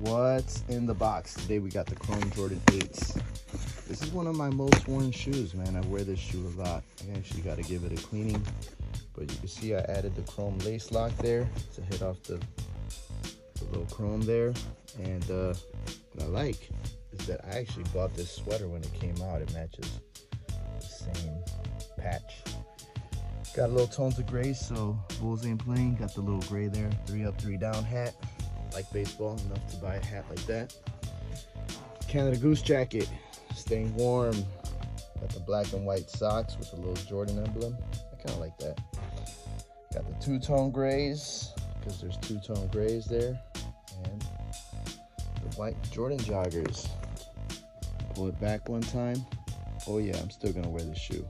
what's in the box. Today we got the Chrome Jordan 8s. This is one of my most worn shoes, man. I wear this shoe a lot. I actually got to give it a cleaning. But you can see I added the chrome lace lock there to hit off the, the little chrome there. And uh, what I like is that I actually bought this sweater when it came out. It matches the same patch. Got a little tones of gray, so Bulls ain't playing. Got the little gray there, three up, three down hat. Like baseball, enough to buy a hat like that. Canada Goose jacket, staying warm. Got the black and white socks with the little Jordan emblem. I kind of like that. Got the two-tone grays, because there's two-tone grays there. And the white Jordan joggers. Pull it back one time. Oh yeah, I'm still gonna wear this shoe.